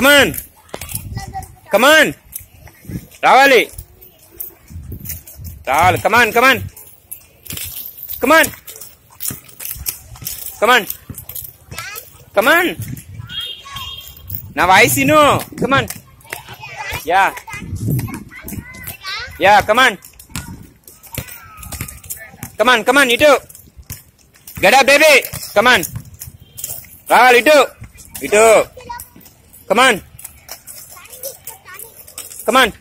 కమాన్ come on రావాలి రావాలి come on come on come on come on come on నా voice ఇను come on yeah yeah come on come on come on ఇటు గడా baby come on రావాలి ఇటు ఇటు కమాన్ కమాన్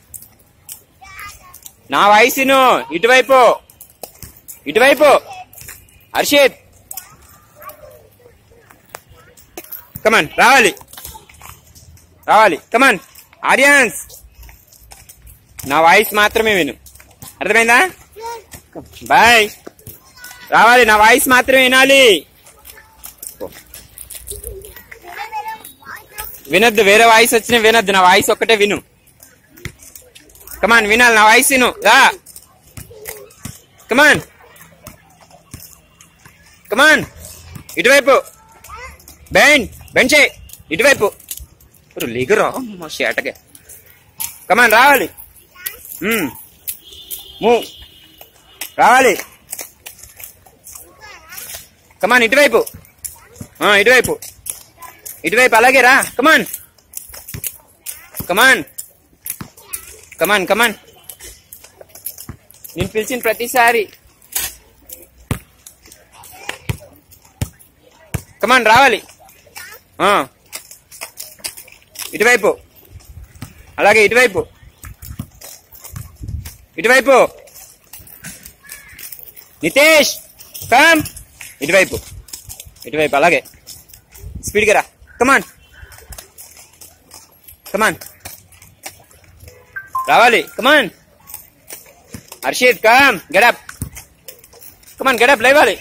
నా వయసును ఇటువైపు. ఇటువైపు. హర్షిత్. కమాన్ రావాలి. రావాలి. కమాన్ ఆడియన్స్. నా వాయిస్ మాత్రమే విను. అర్థమైందా? బాయ్ రావాలి నా వాయిస్ మాత్రమే వినాలి. వినొద్దు వేరే వాయిస్ వచ్చినా వినొద్దు నా వాయిస్ ఒక్కటే విను. కమాన్ వినాలి నా వాయిస్ విను. రా. కమాన్ కమాన్ ఇటువైపు. బెండ్ బెండ్ చేయి. ఇటువైపు. లిగరా మా కమాన్ రావాలి. Hmm. మూవ్ రావాలి. కమాన్ ఇటువైపు. Ah, ఇటువైపు. ఇటువైపు అలాగే రా. కమాన్ కమాన్ కమాన్ కమాన్ నేను పిలిచిన ప్రతిసారి. కమాన్ రావాలి. ఇటువైపు. అలాగే ఇటువైపు. ఇటువైపు. నితేష్ కమ్ ఇటువైపు. ఇటువైపు అలాగే. స్పీడ్గా రా. కమాన్ కమాన్ రావాలి come on Harshit come get up come on get up లేవాలి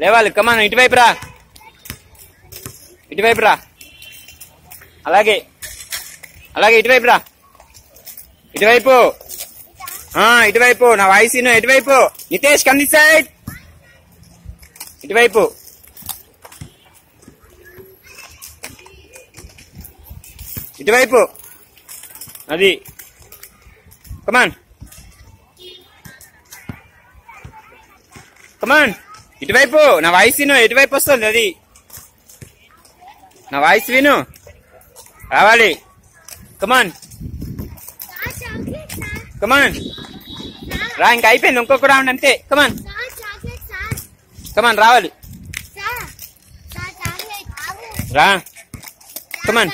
లేవాలి కమాన్ ఇటువైపు రా. ఇటువైపు రా. అలాగే. అలాగే ఇటువైపు రా. ఇటువైపు. ఇటువైపు. నా వాయిస్ ఇటువైపు. నితేష్ కంది సైడ్ ఇటువైపు. ఇటువైపు అది కమాన్ కమాన్ ఇటువైపు నా వాయిస్ విను ఎటువైపు వస్తుంది అది నా వాయిస్ విను రావాలి కమాన్ కమాన్ రా ఇంకా అయిపోయింది ఇంకొక రౌండ్ అంతే కమాన్ కమాన్ రావాలి రా కమాన్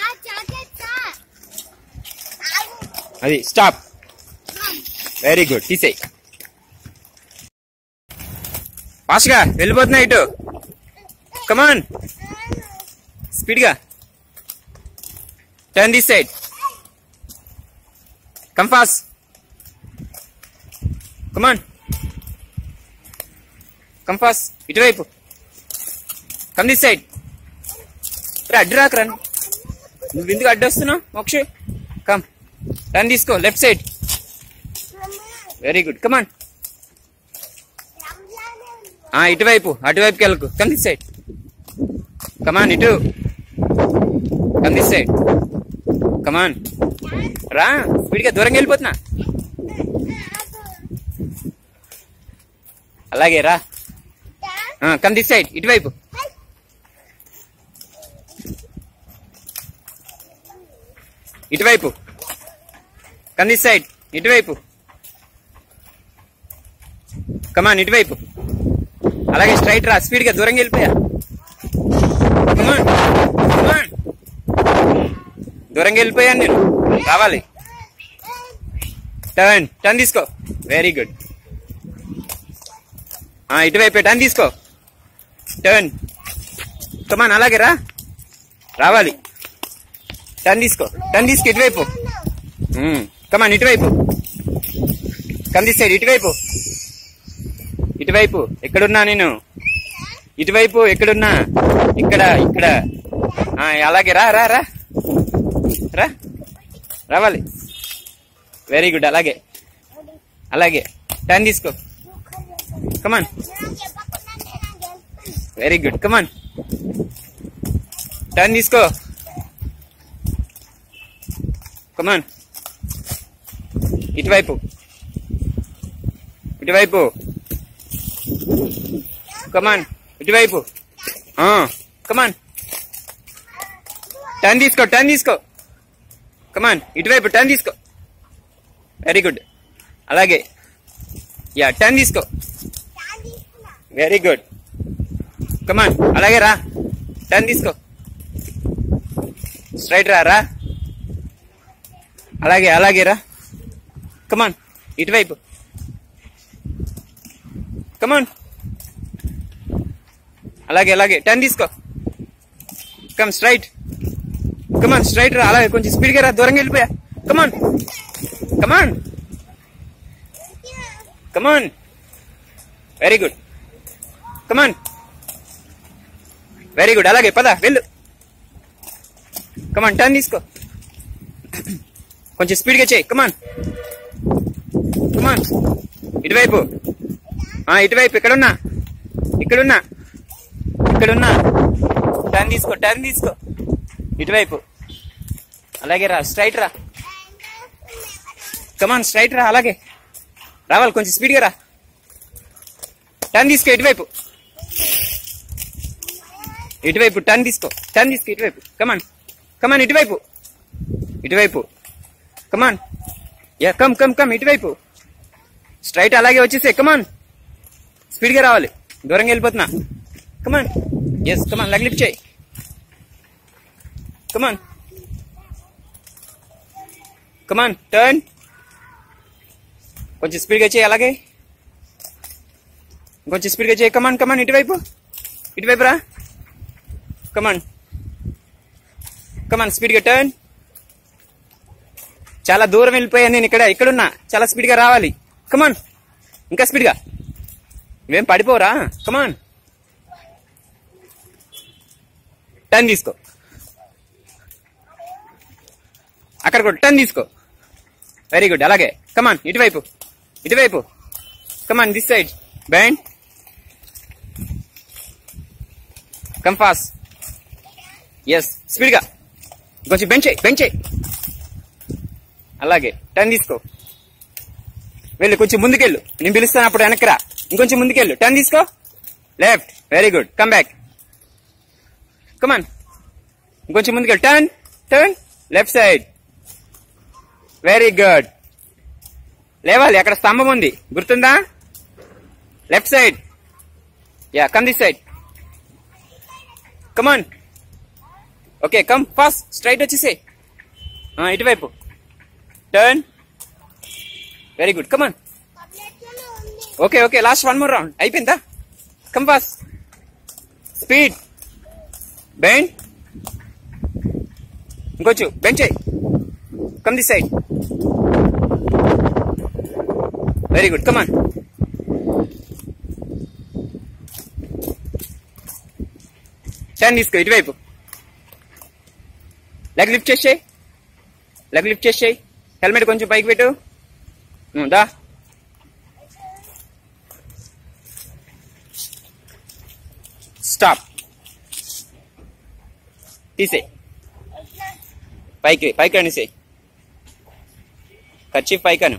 అది స్టాప్. వెరీ గుడ్ తీసేయి ఫాస్ట్గా వెళ్ళిపోతున్నా ఇటు. కమాన్ స్పీడ్గా turn this side come fast come on come fast ఇటువైపు. కమ్ దిస్ సైడ్ అడ్డు రాకరా నువ్వు ఎందుకు అడ్డు వస్తున్నావు మోక్ష? రన్ తీసుకో left side very good come on ఆ ఇటువైపు అటువైపుకి వెళ్ళకు. Come this side come on ఇటు. Come this side come on రా వీడిగా దూరంగా వెళ్ళిపోతున్నా. అలాగే రా. కమ్ దిస్ సైడ్ ఇటువైపు. ఇటువైపు. కమ్ సైడ్ ఇటువైపు. కమాన్ ఇటువైపు. అలాగే స్ట్రైట్ రా. స్పీడ్గా దూరంగా వెళ్ళిపోయా. కమాన్ కమాన్ దూరంగా వెళ్ళిపోయాను నేను. రావాలి. టర్న్ టర్న్ తీసుకో. వెరీ గుడ్ ఇటువైపు. టర్న్ తీసుకో. టర్న్ కమాన్ అలాగే రా. రావాలి. టర్న్ తీసుకో. టర్న్ తీసుకో ఇటువైపు. Hmm. కమాన్ ఇటువైపు. కమ్ దిస్ సైడ్ ఇటువైపు. ఇటువైపు. ఎక్కడున్నా నేను? ఇటువైపు ఎక్కడున్నా? ఇక్కడ ఇక్కడ. అలాగే రా రా రా. రా. రావాలి. వెరీ గుడ్ అలాగే. అలాగే. టర్న్ తీసుకో come on very good come on turn తీసుకో కమాన్ ఇటువైపు. ఇటువైపు. కమాన్ ఇటువైపు. కమాన్ టర్న్ తీసుకో టర్న్ తీసుకో. కమాన్ ఇటువైపు టర్న్ తీసుకో. వెరీ గుడ్ అలాగే. యా టర్న్ తీసుకో. వెరీ గుడ్ కమాన్ అలాగే రా. టర్న్ తీసుకో. స్ట్రైట్ రా రా. అలాగే అలాగే రా. కమాన్ ఇటువైపు కమాన్ అలాగే అలాగే. టర్న్ తీసుకో. కమ్ స్ట్రైట్ కమాన్ స్ట్రైట్ రా. అలాగే కొంచెం స్పీడ్గా రా. దూరంగా వెళ్ళిపోయా. Come on come on come on very good come on very good అలాగే పద వెళ్ళు. కమాన్ టర్న్ తీసుకో. కొంచెం స్పీడ్గా చేయి. కమాన్ కమాన్ ఇటువైపు. ఆ, ఇటువైపు. ఇక్కడున్నా. ఇక్కడున్నా. ఇక్కడున్నా. టర్న్ తీసుకో టర్న్ తీసుకో. ఇటువైపు. అలాగే రా స్ట్రైట్ రా. కమాన్ స్ట్రైట్ రా అలాగే. రావాలి కొంచెం స్పీడ్గా రా. టర్న్ తీసుకో ఇటువైపు. ఇటువైపు టర్న్ తీసుకో. టర్న్ తీసుకో ఇటువైపు. కమాన్ కమాన్ ఇటువైపు. ఇటువైపు. Come on yeah come come come ఇటువైపు. స్ట్రైట్ అలాగే వచ్చేసి కమాన్ స్పీడ్గా రావాలి. దూరంగా వెళ్ళిపోతున్నా. కమాన్ ఎస్ కమాన్ లగ్ చేయి. కమాన్ కమాన్ టర్న్ కొంచెం స్పీడ్గా చేయి అలాగే. కొంచెం స్పీడ్గా చేయి. కమాన్ కమాన్ ఇటువైపు. ఇటువైపు రా. కమాన్ కమాన్ స్పీడ్గా టర్న్ చాలా దూరం వెళ్ళిపోయాను నేను ఇక్కడ. ఇక్కడున్నా. చాలా స్పీడ్గా రావాలి. కమాన్ ఇంకా స్పీడ్గా నువ్వేం పడిపోరా కమాన్ టర్న్ తీసుకో. అక్కడ కూడా టర్న్ తీసుకో. వెరీ గుడ్ అలాగే. కమాన్ ఇటువైపు. ఇటువైపు. Come on this side bend come fast yes స్పీడ్గా కొంచెం బెంచ్ బెంచ్ అలాగే. టర్న్ తీసుకో. వెళ్ళు కొంచెం ముందుకెళ్ళు. నేను పిలుస్తాను అప్పుడు వెనకరా ఇంకొంచెం ముందుకెళ్ళు. టర్న్ తీసుకో. Left. Very good. Come back. Come on ఇంకొంచెం ముందుకెళ్ళు. Turn. Turn. Left side. Very good. లేవాలి. అక్కడ స్తంభం ఉంది. గుర్తుందా? Left side. Yeah come this side. Come on okay come fast. Straight వచ్చేసే ఇటువైపు. Turn. Very good come on okay okay last one more round అయిపోయిందా? Come fast speed bend ఇంకొచ్చు bench come this side very good come on turn తీసుకో ఇటువైపు. Leg lift చేసేయి. Leg lift చేసేయి. Helmet కొంచెం పైకి పెట్టు. ఉమ్, దా స్టాప్ తీసేయి పైకి పైకి అనేసేయి ఖర్చు పైకను